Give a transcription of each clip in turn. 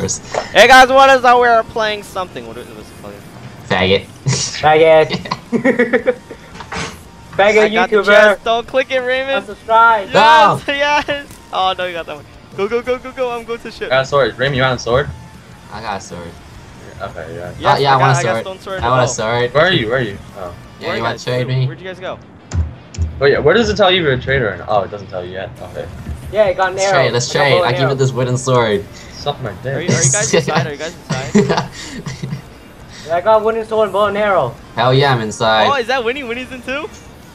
first. Hey guys, what is that? We're playing something. What is it? Faggot. Faggot. I Faggot got the YouTuber. chest. Don't click it, Raymond. Unsubscribe. No. Yes, yes. Oh no, you got that one. Go, go, go, go, go. I'm going to ship. Got a sword. Raymond, you want a sword? I got a sword. Okay, yeah. Yes, Uh, yeah, I, got, want a I got sword. stone sword. I want a sword. Where are you? Where are you? Oh. Yeah, Where you want to trade me? Where'd you guys go? Oh yeah, where does it tell you you're a trader? or? Oh, it doesn't tell you yet. Okay. Yeah, I got an Let's arrow. trade. Let's I trade. I give arrow. it this wooden sword. Suck my Are you, are you guys inside? Are you guys inside? Yeah, I got wooden sword and bow and arrow. Hell yeah, I'm inside. Oh, is that Winnie? Winnie's in too?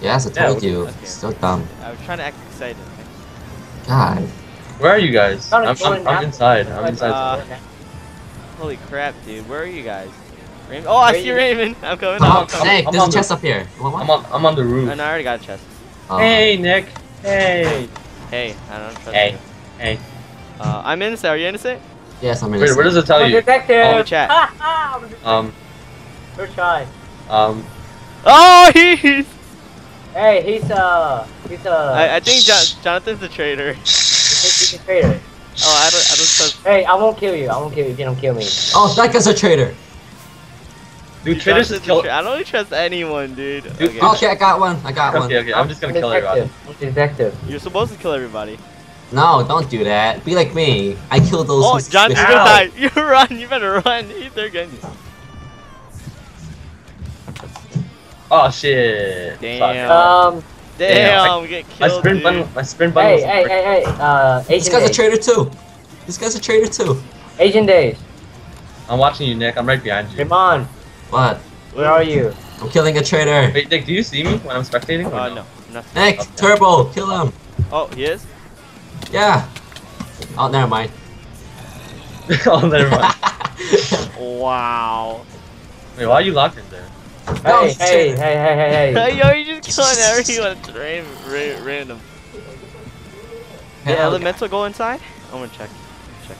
Yes, I Yeah, told you. okay. So dumb. I was trying to act excited. God. Where are you guys? Got a I'm, I'm, I'm inside. I'm inside. Uh, Holy crap, dude. Where are you guys? Raymond? Oh, I Where see you- Raymond. I'm coming. Oh, I'm coming. Nick, I'm there's on a the- chest up here. You want I'm on. I'm on the roof. And I already got a chest. Oh. Hey Nick. Hey. Hey, I don't trust Hey. you. Hey. Uh, I'm innocent. Are you innocent? Yes, I'm innocent. Wait, innocent. where does it tell I'm you? detective. Oh, chat. Ha, ha, I'm a detective. Um. First try. Um. Oh, he's. Hey, he's uh, he's uh, I, I think Jon- Jonathan's the traitor. he's, he's a traitor. Oh, I don't. I don't trust. Hey, I won't kill you. I won't kill you if you don't kill me. Oh, that guy's a traitor. Dude, traders Jonathan's just the kill. tra- I don't really trust anyone, dude. Dude, Okay. Okay, I got one. I got one. Okay, okay. I'm just gonna kill everybody. I'm detective. You're supposed to kill everybody. No, don't do that. Be like me. I killed those. Oh, who's Jonathan's suspicious. gonna die. You run. You better run. He's there getting you. Oh shit. Damn. Fuck. Um, Damn, get My sprint dude. button. My sprint button. hey, was hey, hey, hey, uh, This Asian guy's a traitor too. This guy's a traitor too. Asian days. I'm watching you, Nick. I'm right behind you. Come on. What? Where are you? I'm killing a traitor. Wait, Nick, do you see me when I'm spectating? or Uh, no, nothing. Nick, Okay. Turbo, kill him. Oh, he is. Yeah. Oh, never mind. oh, never mind. Wow. Wait, why are you locked in there? No, Hey, hey, hey, hey, hey, hey. Yo, you just killing everyone. It's ran, ra- random. Did Hell, Elemental go inside? I'm gonna check. check.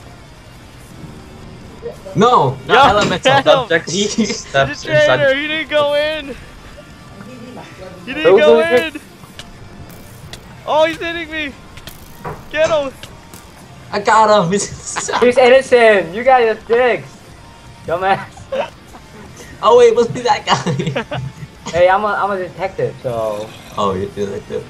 No, Yo, not elemental. get him. Subject He's steps a traitor. inside. He didn't go in. He didn't go in. Oh, he's hitting me. Get him. I got him. He's- He's innocent. You guys are dicks. Dumbass. oh wait, must be that guy. Hey, I'm a, I'm a detective, so oh, you do that too.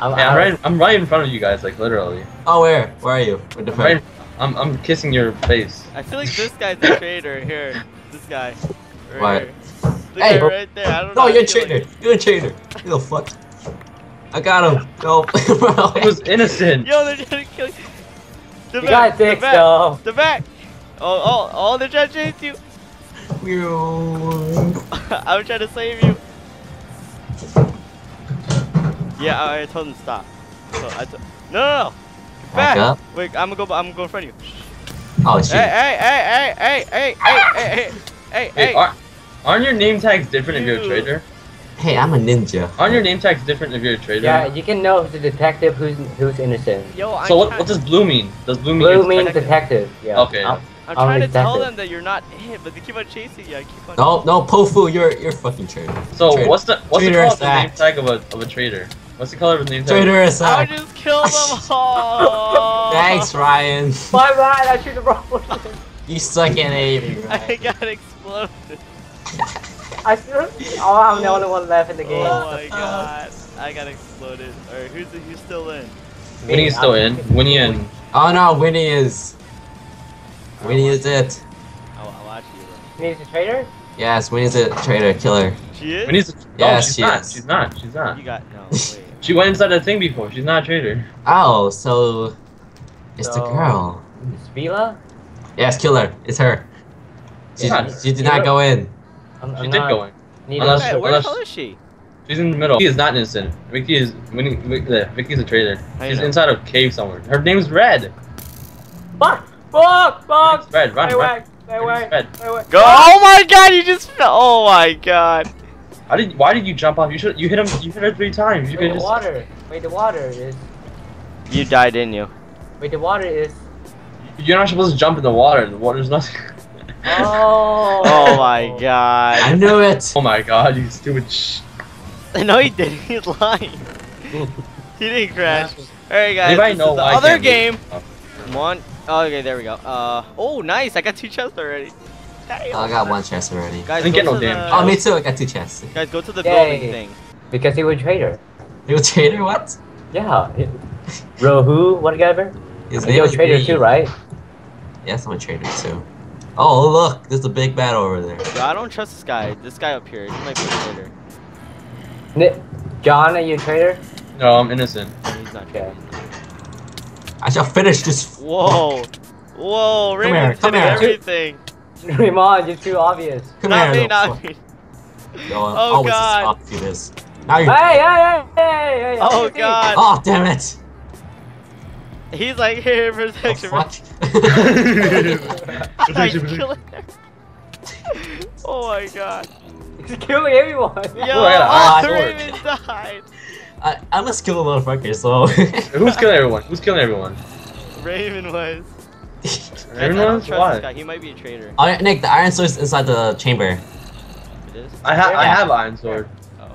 I'm, Yeah, I'm right. I'm right in front of you guys, like literally. oh, where? Where are you? Where the I'm right. I'm, I'm kissing your face. I feel like this guy's a traitor. Here, this guy. Right What? Here. Hey. right there. I don't. No, I you're a feel like- traitor. You're a traitor. You little fuck. I got him. No, bro. I was innocent. Yo, they're trying to kill you. The You guys the dicks, back, though. The back. Oh, oh, oh, they're trying to chase you. I'm trying to save you. Yeah, I, I told him to stop. So I t- no, no, no. Get Back Back. up. Wait, I'm gonna go. I'm gonna go in front of you. Oh shit. Hey, hey, hey, hey, hey, hey, hey, hey, hey, Wait, hey. aren't, aren't your name tags different if you're a trader? Hey, I'm a ninja. Aren't your name tags different if you're a trader? Yeah, you can know who's a detective, who's who's innocent. Yo, I'm So what, what does blue mean? Does blue mean Blue you're means detective? detective. Yeah. Okay. I'm- I'm I'm trying to tell them that you're not hit, but they keep on chasing you. I keep on. No, no, Pofu, you're you're fucking traitor. So Traitor. what's the what's the Traitor color is of the name tag of a of a trader? What's the color of the name tag? Traitor is I that. just killed them all. Thanks, Ryan. My bad. I should have rolled. You suck at aiming, I got exploded. I should. Oh, I'm the only one left in the game. Oh my god. I got exploded. Alright, who's, who's still in? Winnie is still in. Winnie in. Oh no, Winnie is. Winnie is it. I'll, I'll watch you though. Needs a traitor? Yes, Winnie's a traitor killer. She is? Winnie's. no, Yes, she's she not. is. She's not. She's not. You got, no, wait. She went inside that thing before. She's not a traitor. Oh, so it's the girl. It's Vila? Yes, killer. It's her. She, Yeah. she did not go in. I'm, She I'm did not, go in. Unless- Hey, a, where the hell is she? She's in the middle. Vicky is not innocent. Vicky is Winnie. Vic- uh, Vicky's a traitor. She's know? inside a cave somewhere. Her name's Red. Fuck! Fuck! Fuck! It's Red. Run. Stay run. away! Stay away! Red. Stay away! Go! Oh my god, you just fell. Oh my god. How did? Why did you jump off? You should. You hit him. You hit her three times. You Wait, could the just. water! Wait, the water is... You died, didn't you? Wait, the water is... You're not supposed to jump in the water. The water's nothing. Oh! Oh my god. I knew it. oh my god! You stupid. Sh- No, he didn't. He's lying. He didn't crash. Alright, guys. Anybody this know is the other game. move? Oh. Come on. Oh, okay, there we go. Uh, oh, nice. I got two chests already. Damn. Oh, I got one chest already. Guys, I Didn't get no to damage. the, Oh, me too. I got two chests. Guys, go to the Yay. building thing. Because he was a traitor. You a trader? What? Yeah. It, Rohu, whatever. His You're a was traitor Green. too, right? Yes, I'm a trader too. Oh, look, there's a big battle over there. Yo, I don't trust this guy. This guy up here. He might be a traitor. Ni- John, are you a traitor? No, I'm innocent. No, He's not. Okay. I shall finish this. Whoa. Whoa, here, Raymond's come here. everything. Ramon, you're too obvious. Come not here, me, little not fuck. me. Yo, Oh, God. stop to this. Now you. Hey, hey, hey, hey, hey! Oh, God. Oh, damn it! He's like, here, Oh, protection. fuck. I kill him. oh my god. He's killing everyone. Yo, Oh, I got an oh, iron sword. Raymond died. I, I must kill a motherfucker, so. Who's killing everyone? Who's killing everyone? Raven was. Guys, I Everyone? trust Why? this guy. He might be a traitor. oh, Nick, the iron sword is inside the chamber. It is. I have I have iron sword. Oh.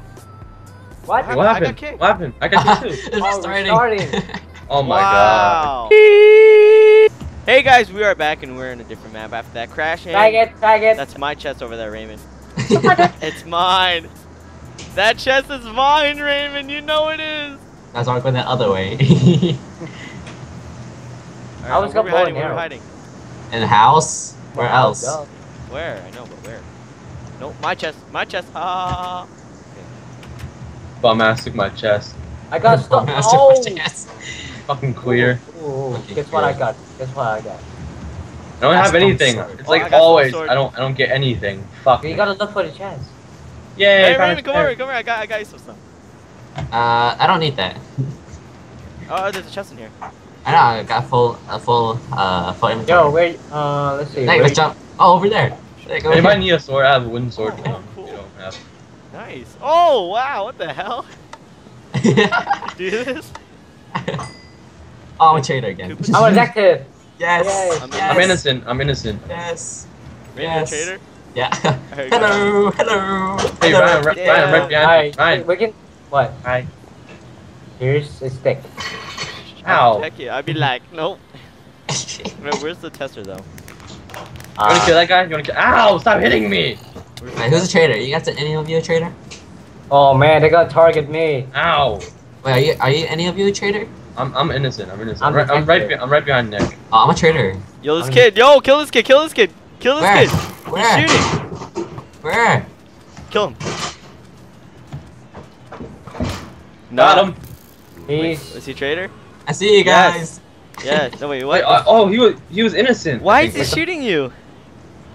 What? I- What I happened? got kicked. What happened? I got you too. it's Oh, restarting. Restarting. Oh my god. Hey guys, we are back and we're in a different map after that crash. Tag it, tag it. That's my chest over there, Raymond. it's mine. That chest is mine, Raymond. You know it is. That's why I'm going the other way. Alright, I was where gonna we blow hiding? an Where we arrow. hiding? In the house? Where Oh, else? go. Where? I know, but where? Nope, my chest. My chest. Ha. Bum ass took my chest. I got stuck. Master Oh. Chest. Fucking queer. Ooh, ooh, Fucking Guess what I got? Guess what I got? I don't have anything. sword. It's Oh, I like got always. I don't. I don't get anything. Fuck. You me. gotta look for the chest. Yeah. Hey, found Raymond, a come chair. over. Come here. I got. I got you some stuff. Uh, I don't need that. Oh, there's a chest in here. I know, I got full, a full, uh, full inventory. Yo, where? Uh, let's see. Nick, where- let's jump. Oh, over there. Nick, over Anybody here. need a sword? I have a wooden sword. Oh, You don't- cool. you don't have. Nice. Oh wow! What the hell? Do this? oh, I'm a traitor again. I'm a detective. Yes. Yay. I'm- yes. I'm innocent. I'm innocent. Yes. Raymond Yes. Trader? Yeah. Hello. Hello. Hey hello. Ryan, right, Yeah. Ryan, right behind you. Alright, Ryan, we can. What? hi. Here's a stick. Ow. Heck yeah! I'd be like, nope. Wait, where's the tester though? You wanna Uh, kill that guy? You wanna kill? Ow! Stop hitting me! Wait, who's a traitor? You guys, any of you a traitor? oh man, they're gonna target me. Ow! Wait, are you, are you any of you a traitor? I'm, I'm innocent. I'm innocent. I'm I'm, right, I'm right. be- I'm right behind Nick. Oh, I'm a traitor. Yo, this I'm- kid! Yo, kill this kid! Kill this kid! Kill this Where? kid! Where? He's shooting! Where? Kill him! Got him. Wait, He's. is he traitor? I see you guys. Yes. Yeah. No wait. Wait, uh, oh, he was he was innocent. Why is he think. shooting you?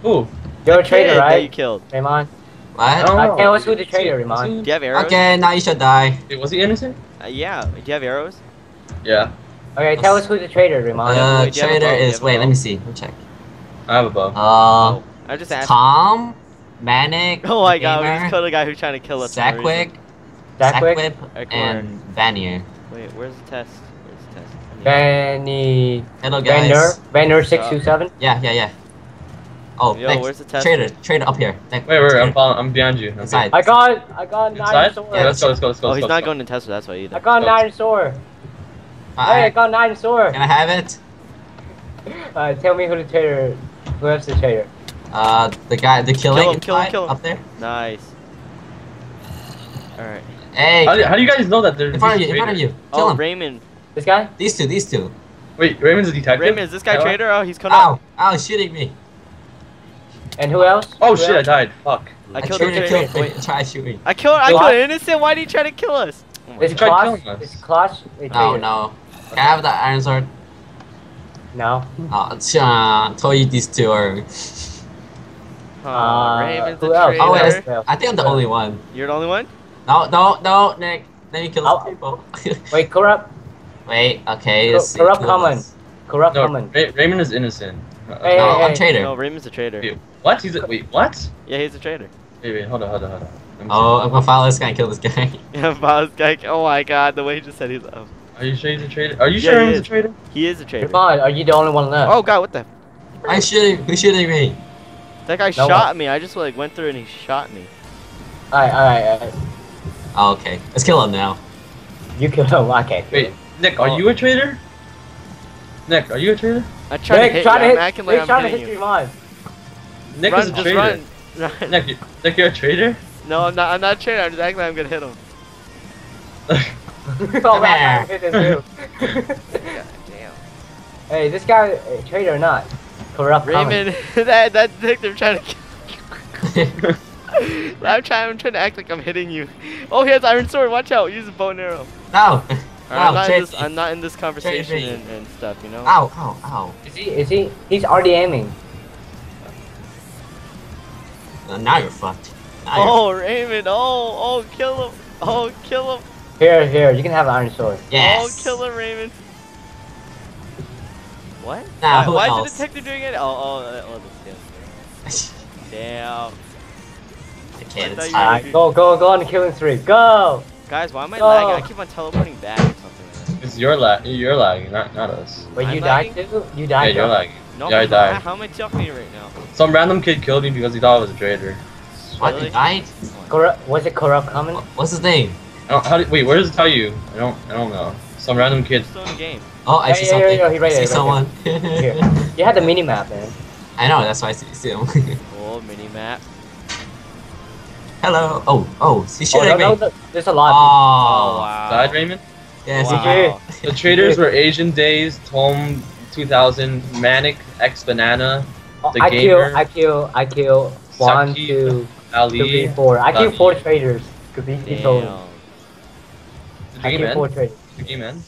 Who? You're a Kid traitor, That you right? killed. Raymond? What? Oh. I can't what's with the Was he- traitor, was Ramon. he- Do you have arrows? Okay, now you should die. Wait, Was he innocent? Uh, yeah. Do you have arrows? Yeah. Okay, tell us who the traitor, Ramon. Uh, wait, do you have a traitor bow? Do you is. Wait, let me see. Let me check. I have a bow. Uh, Oh, I just asked. Tom, Manic. Oh my god, we just Gamer, killed a guy who's trying to kill us. for no reason. Sackwick, Jackwick? Sackwip, Alright, come and Vanier. Wait, where's the test? Where's the test? I need- Benny. Hello, guys. Vander. Vander six two seven. Yeah, yeah, yeah. Oh, Yo, thanks. where's the test? Traitor, traitor up here. Thank- Wait, wait, traitor. I'm following. I'm behind you. Okay. Inside. I got. I got nine Inside? sword. Yeah, let's go. Let's go. Let's go. Oh, let's he's go. not going to Tesla, that's why either. I got Go. nine sword. Hey, I got nine sword. Can I have it? Uh, tell me who the traitor. Who has the traitor? Uh, the guy, the killing kill him, kill him, kill him. up there. Nice. Alright. Hey, How do, how do you guys know that they're in front of you, in front of you. Kill Oh, him. Raymond. This guy? These two, these two. Wait, Raymond's a detective. Raymond, is this guy Hello? traitor? Oh, he's coming Ow, up. ow, he's shooting me. And who else? Oh Who shit! I died. Fuck. I killed the traitor traitor. killed Wait, me. Try shooting. I killed. I killed an innocent. Why did he try to kill us? Oh my Is He tried Kloss? killing us. Is Kloss a traitor? No, no. Can I have the iron sword? No. Oh, uh, told you these two are. Oh, Uh, Raymond's who a else? traitor. Oh wait, Traitor. I think I'm the only one. You're the only one? No, no, no, Nick. Then you kill Oh. people. Wait, corrupt. wait, okay. Cor- Let's see. corrupt who common. Corrupt No, common. Ra- Raymond is innocent. Uh, Hey, No, hey, I'm hey. traitor. No, Raymond's a traitor. Wait, what? He's a, wait, what? Yeah, he's a traitor. Wait, wait, hold on, hold on, hold on. Let me Oh, I'm gonna follow this guy and kill this guy. Yeah, Bob's guy. Oh my god, the way he just said he's. Oh. Are you sure he's a traitor? Are you Yeah, sure he's is. a traitor? he is a traitor. Ramon, are you the only one left? Oh god, what the? I shooting. Who's shooting me? That guy No shot me. I just like went through and he shot me. Alright, alright, alright. Oh, okay. Let's kill him now. You killed him. Okay. Wait, Nick, are Oh. you a traitor? Nick, are you a trader? I tried to Nick, hit try you. to I'm hit. acting like Nick, I'm trying to hitting hit you. your mod. Nick run, is a just trader. run. Run. Nick, Nick, you're a trader? No, I'm not. I'm not a. I'm just acting like I'm gonna hit him. oh, man, hit this dude. God damn. Hey, this guy, a traitor or not? Corrupt Raymond, that that victim trying to. kill- I'm trying. I'm trying to act like I'm hitting you. Oh, he has iron sword. Watch out. Use a bow and arrow. no. Alright, I'm, not in this. I'm not in this conversation and, and stuff. You know. Ow, ow, ow. Is he? Is he? He's already aiming. Uh, now you're fucked. Now Oh, Raymond. Oh, oh, kill him. Oh, kill him. Here, here, you can have iron sword. yes. Oh, kill him, Raymond. What? Nah, why why is the detective doing it? Oh, oh, that was a Damn. the cannons. thought you. Alright, go, go, go on the killing spree. Go! Guys, why am I Oh. lagging? I keep on teleporting back or something like. It's your lag. You're lagging, not not us. Wait, I'm you died lagging? too? You Yeah, you're lagging. No, Yeah, I died. How am I talking to you right now? Some random kid killed me because he thought I was a trader. What? Really? You died? Corrupt, was it corrupt coming? What- What's his name? I don't, how did, wait, where does it tell you? I don't I don't know. Some random kid. I'm still in game. Oh, I Yeah, see yeah, something. yeah, yeah, he right I see right someone. Here. You had the mini map, man. I know, that's why I see, see him. Oh, mini map. Hello. Oh, oh, he's Oh, no, me. no, no, there's a lot. Oh, Oh, wow. Died Raymond? yes. Wow. The traders were Asian Days, Tom 2000, Manic, X Banana, Oh, the I gamer. kill, I kill, I kill one, Saki, two, Ali. three, four. I kill four traders. Could be he told me. Damn. Did I you game four end? traders. Did the game end?